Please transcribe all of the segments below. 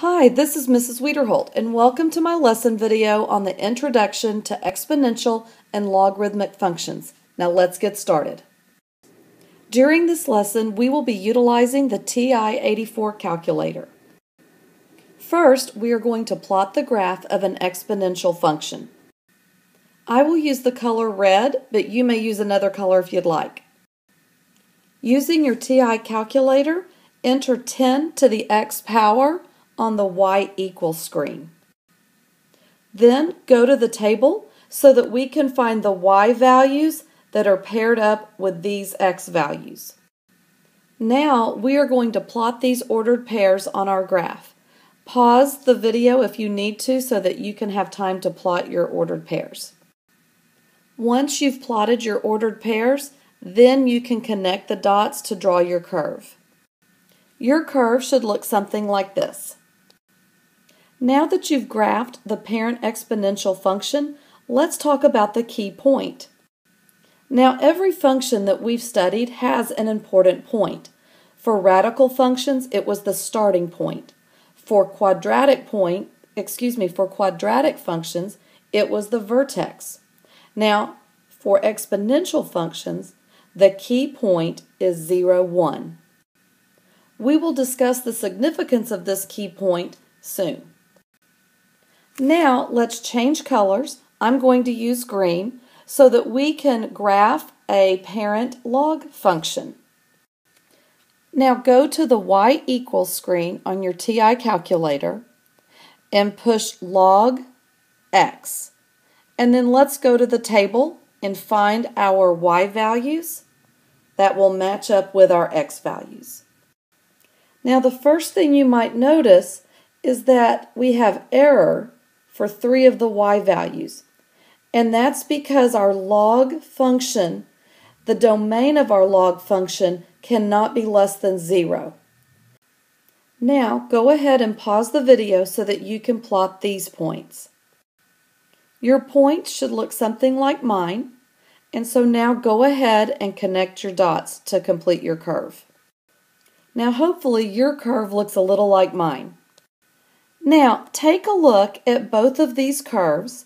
Hi, this is Mrs. Wiederhold, and welcome to my lesson video on the introduction to exponential and logarithmic functions. Now let's get started. During this lesson, we will be utilizing the TI-84 calculator. First, we are going to plot the graph of an exponential function. I will use the color red, but you may use another color if you'd like. Using your TI calculator, enter 10 to the x power on the y equals screen. Then go to the table so that we can find the y values that are paired up with these x values. Now we are going to plot these ordered pairs on our graph. Pause the video if you need to so that you can have time to plot your ordered pairs. Once you've plotted your ordered pairs, then you can connect the dots to draw your curve. Your curve should look something like this. Now that you've graphed the parent exponential function, let's talk about the key point. Now every function that we've studied has an important point. For radical functions, it was the starting point. For quadratic point, excuse me, for quadratic functions, it was the vertex. Now, for exponential functions, the key point is 0, 1. We will discuss the significance of this key point soon. Now let's change colors. I'm going to use green so that we can graph a parent log function. Now go to the y equals screen on your TI calculator and push log x. And then let's go to the table and find our y values that will match up with our x values. Now the first thing you might notice is that we have error for three of the y values. And that's because our log function, the domain of our log function, cannot be less than zero. Now go ahead and pause the video so that you can plot these points. Your points should look something like mine, and so now go ahead and connect your dots to complete your curve. Now hopefully your curve looks a little like mine. Now, take a look at both of these curves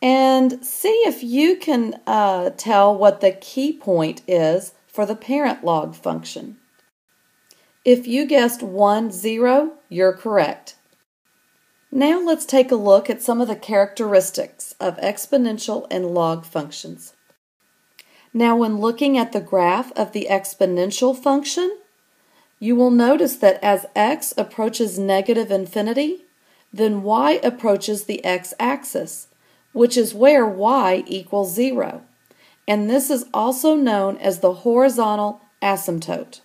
and see if you can uh, tell what the key point is for the parent log function. If you guessed 1, 0, you're correct. Now let's take a look at some of the characteristics of exponential and log functions. Now when looking at the graph of the exponential function, you will notice that as x approaches negative infinity, then y approaches the x-axis, which is where y equals 0. And this is also known as the horizontal asymptote.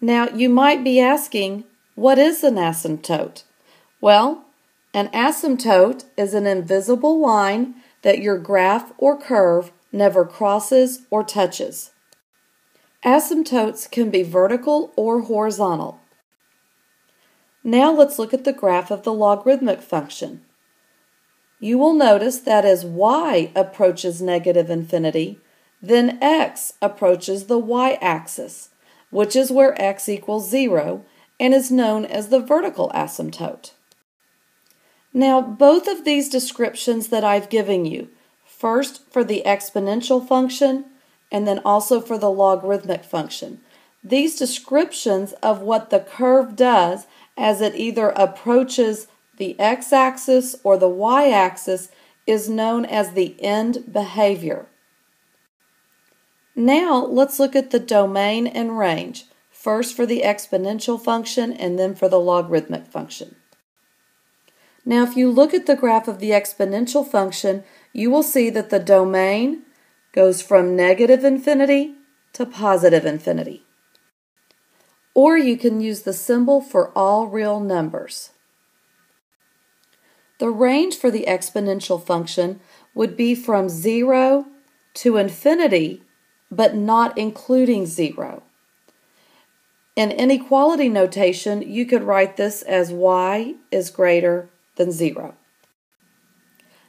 Now, you might be asking, what is an asymptote? Well, an asymptote is an invisible line that your graph or curve never crosses or touches. Asymptotes can be vertical or horizontal. Now let's look at the graph of the logarithmic function. You will notice that as y approaches negative infinity, then x approaches the y-axis, which is where x equals 0 and is known as the vertical asymptote. Now, both of these descriptions that I've given you, first for the exponential function and then also for the logarithmic function, these descriptions of what the curve does as it either approaches the x-axis or the y-axis is known as the end behavior. Now let's look at the domain and range, first for the exponential function and then for the logarithmic function. Now if you look at the graph of the exponential function, you will see that the domain goes from negative infinity to positive infinity or you can use the symbol for all real numbers. The range for the exponential function would be from 0 to infinity, but not including 0. In inequality notation, you could write this as y is greater than 0.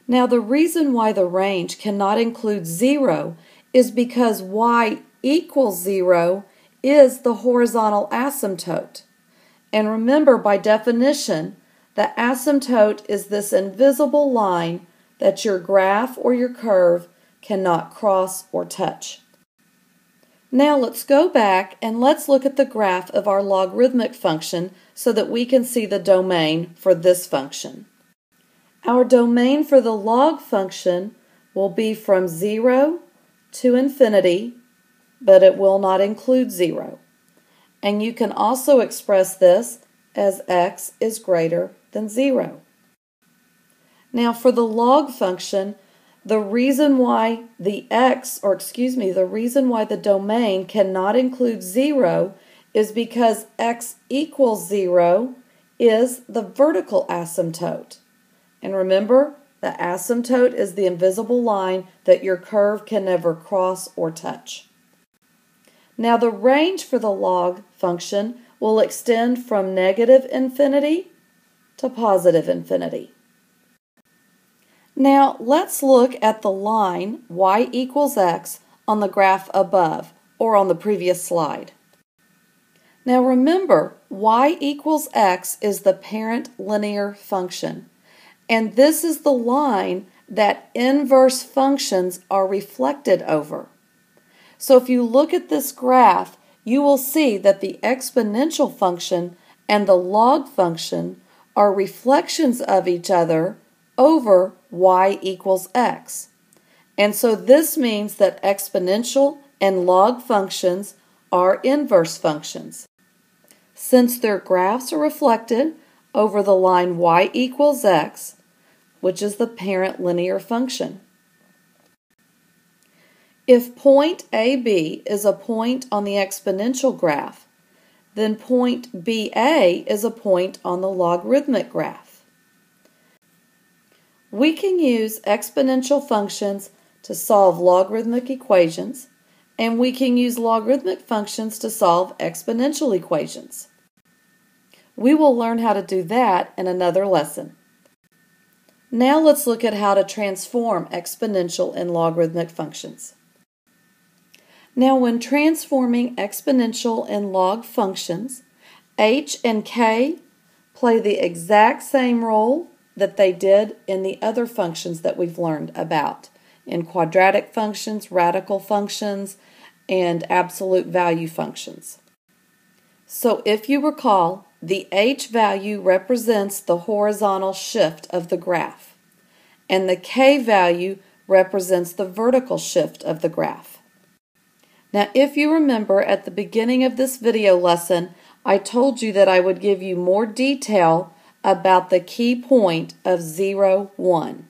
Now, the reason why the range cannot include 0 is because y equals 0 is the horizontal asymptote. And remember, by definition, the asymptote is this invisible line that your graph or your curve cannot cross or touch. Now let's go back and let's look at the graph of our logarithmic function so that we can see the domain for this function. Our domain for the log function will be from 0 to infinity, but it will not include 0. And you can also express this as x is greater than 0. Now for the log function, the reason why the x, or excuse me, the reason why the domain cannot include 0 is because x equals 0 is the vertical asymptote. And remember, the asymptote is the invisible line that your curve can never cross or touch. Now the range for the log function will extend from negative infinity to positive infinity. Now let's look at the line y equals x on the graph above or on the previous slide. Now remember, y equals x is the parent linear function. And this is the line that inverse functions are reflected over. So if you look at this graph, you will see that the exponential function and the log function are reflections of each other over y equals x. And so this means that exponential and log functions are inverse functions. Since their graphs are reflected over the line y equals x, which is the parent linear function. If point AB is a point on the exponential graph, then point BA is a point on the logarithmic graph. We can use exponential functions to solve logarithmic equations, and we can use logarithmic functions to solve exponential equations. We will learn how to do that in another lesson. Now let's look at how to transform exponential and logarithmic functions. Now, when transforming exponential and log functions, h and k play the exact same role that they did in the other functions that we've learned about in quadratic functions, radical functions, and absolute value functions. So, if you recall, the h value represents the horizontal shift of the graph, and the k value represents the vertical shift of the graph. Now, if you remember at the beginning of this video lesson, I told you that I would give you more detail about the key point of 0, 1.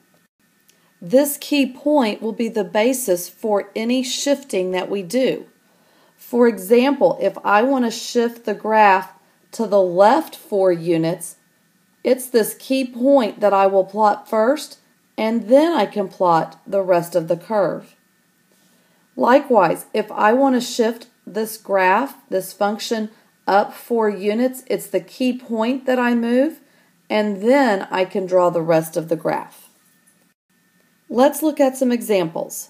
This key point will be the basis for any shifting that we do. For example, if I want to shift the graph to the left 4 units, it's this key point that I will plot first, and then I can plot the rest of the curve. Likewise, if I want to shift this graph, this function up four units, it's the key point that I move, and then I can draw the rest of the graph. Let's look at some examples.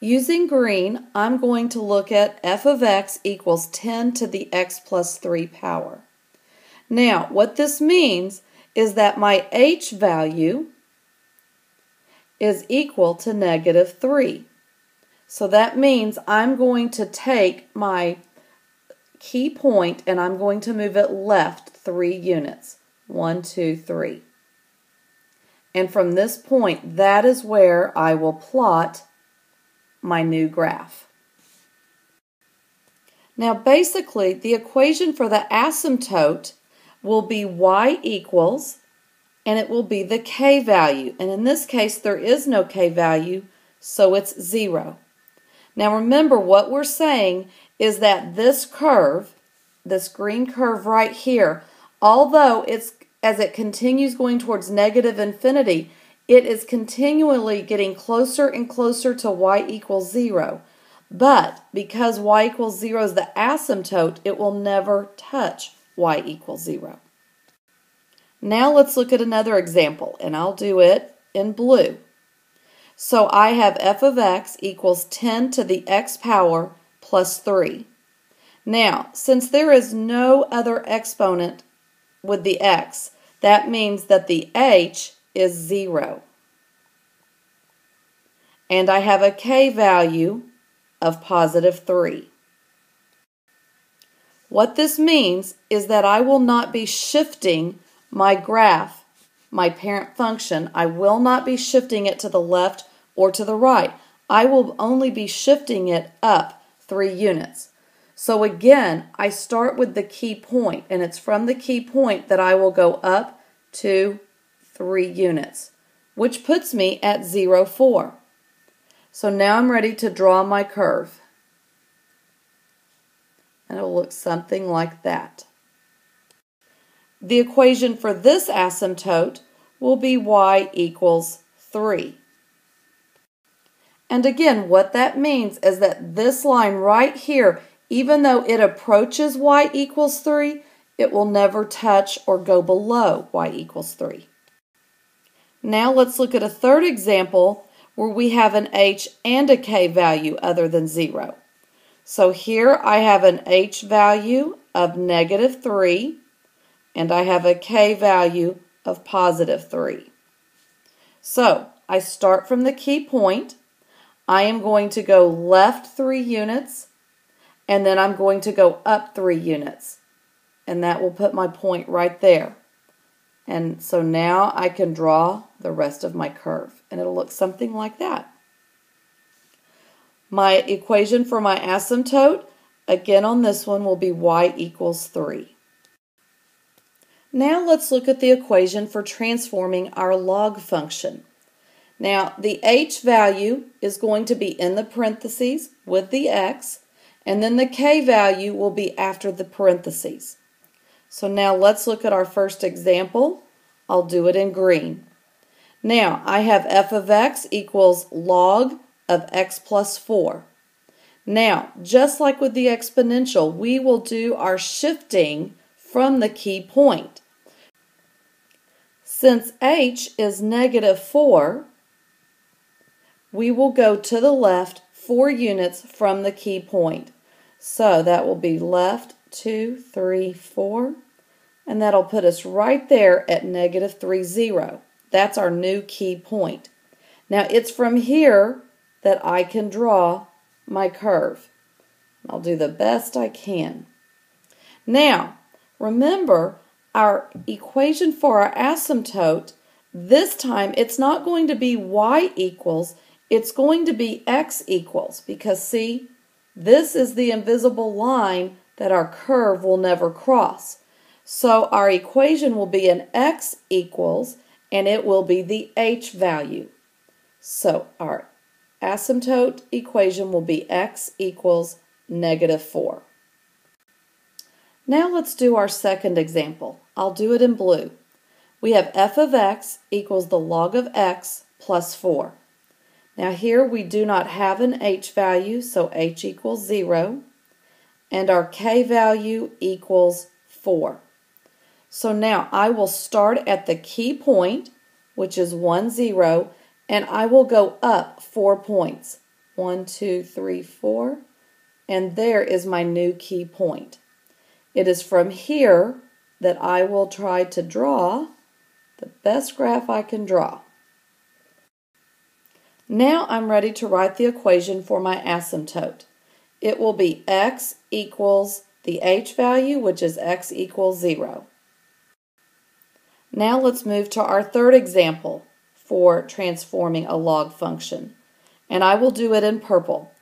Using green, I'm going to look at f of x equals 10 to the x plus 3 power. Now, what this means is that my h value is equal to negative 3. So that means I'm going to take my key point and I'm going to move it left three units. One, two, three. And from this point, that is where I will plot my new graph. Now basically, the equation for the asymptote will be y equals, and it will be the k value. And in this case, there is no k value, so it's 0. Now remember what we're saying is that this curve, this green curve right here, although it's as it continues going towards negative infinity, it is continually getting closer and closer to y equals 0. But because y equals 0 is the asymptote, it will never touch y equals 0. Now let's look at another example, and I'll do it in blue. So I have f of x equals 10 to the x power plus 3. Now, since there is no other exponent with the x, that means that the h is 0. And I have a k value of positive 3. What this means is that I will not be shifting my graph, my parent function. I will not be shifting it to the left or to the right. I will only be shifting it up three units. So again, I start with the key point, and it's from the key point that I will go up to three units, which puts me at 0, 4. So now I'm ready to draw my curve. And it'll look something like that. The equation for this asymptote will be y equals 3. And again, what that means is that this line right here, even though it approaches y equals 3, it will never touch or go below y equals 3. Now let's look at a third example where we have an h and a k value other than 0. So here I have an h value of negative 3 and I have a k value of positive 3. So I start from the key point. I am going to go left 3 units and then I'm going to go up 3 units. And that will put my point right there. And so now I can draw the rest of my curve. And it'll look something like that. My equation for my asymptote, again on this one, will be y equals 3. Now let's look at the equation for transforming our log function. Now the h value is going to be in the parentheses with the x, and then the k value will be after the parentheses. So now let's look at our first example. I'll do it in green. Now I have f of x equals log of x plus 4. Now, just like with the exponential, we will do our shifting from the key point. Since h is negative 4, we will go to the left 4 units from the key point. So that will be left 2, 3, 4, and that'll put us right there at negative 3, 0. That's our new key point. Now it's from here that I can draw my curve. I'll do the best I can. Now, remember our equation for our asymptote, this time it's not going to be y equals, it's going to be x equals because see, this is the invisible line that our curve will never cross. So our equation will be an x equals and it will be the h value. So our asymptote equation will be x equals negative 4. Now let's do our second example. I'll do it in blue. We have f of x equals the log of x plus 4. Now here we do not have an h value, so h equals 0, and our k value equals 4. So now I will start at the key point, which is 1, 0, and I will go up four points. One, two, three, four. And there is my new key point. It is from here that I will try to draw the best graph I can draw. Now I'm ready to write the equation for my asymptote. It will be x equals the h value, which is x equals 0. Now let's move to our third example for transforming a log function. And I will do it in purple.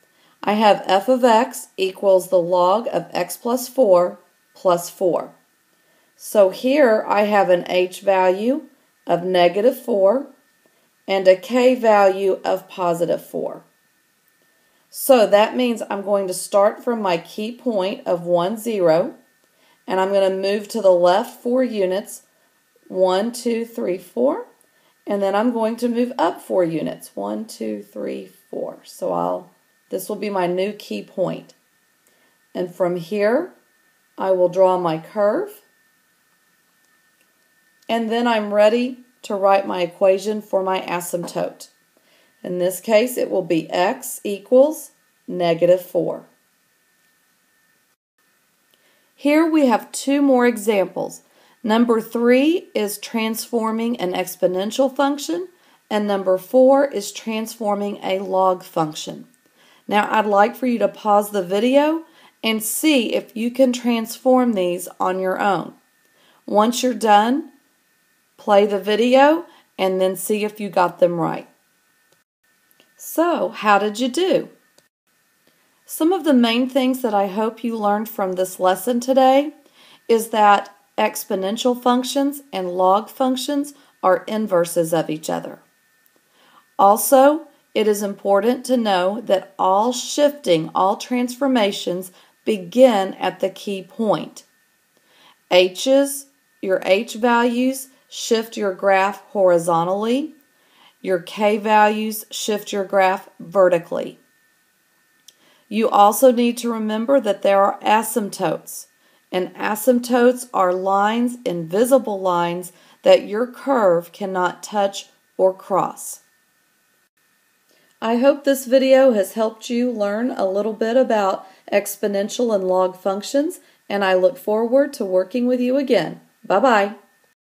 I have f of x equals the log of x plus 4 plus 4. So here I have an h value of negative 4 and a k value of positive 4. So that means I'm going to start from my key point of 1, 0, and I'm going to move to the left 4 units, 1, 2, 3, 4, and then I'm going to move up four units. One, two, three, four. So I'll, this will be my new key point. And from here, I will draw my curve. And then I'm ready to write my equation for my asymptote. In this case, it will be x equals negative 4. Here we have two more examples. Number three is transforming an exponential function, and number four is transforming a log function. Now I'd like for you to pause the video and see if you can transform these on your own. Once you're done, play the video and then see if you got them right. So, how did you do? Some of the main things that I hope you learned from this lesson today is that exponential functions and log functions are inverses of each other. Also, it is important to know that all shifting, all transformations begin at the key point. H's, your H values, shift your graph horizontally. Your K values shift your graph vertically. You also need to remember that there are asymptotes, and asymptotes are lines, invisible lines, that your curve cannot touch or cross. I hope this video has helped you learn a little bit about exponential and log functions, and I look forward to working with you again. Bye bye.